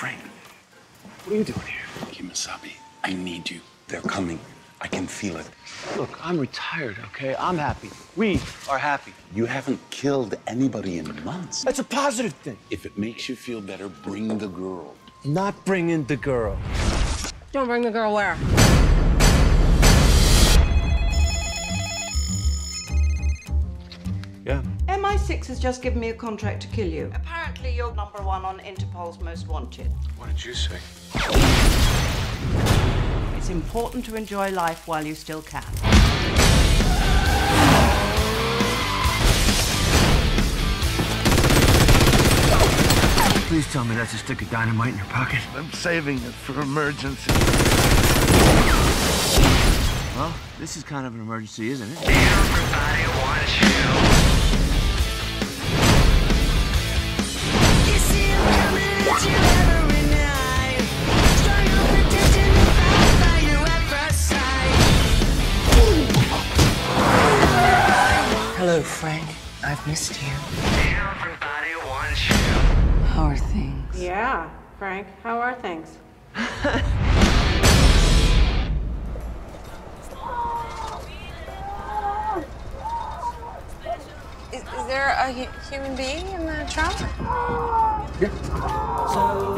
Frank, what are you doing here? Kemosabe, I need you. They're coming. I can feel it. Look, I'm retired, okay? I'm happy. We are happy. You haven't killed anybody in months. That's a positive thing. If it makes you feel better, bring the girl. Not bringing the girl. Don't bring the girl where? Yeah. MI6 has just given me a contract to kill you. Apparently, you're number one on Interpol's most wanted. What did you say? It's important to enjoy life while you still can. Please tell me that's a stick of dynamite in your pocket. I'm saving it for emergency. Well, this is kind of an emergency, isn't it? Everybody wants you. You Hello, Frank. I've missed you. Everybody wants you. How are things? Yeah, Frank, how are things? Is, is there a human being in the trunk? So little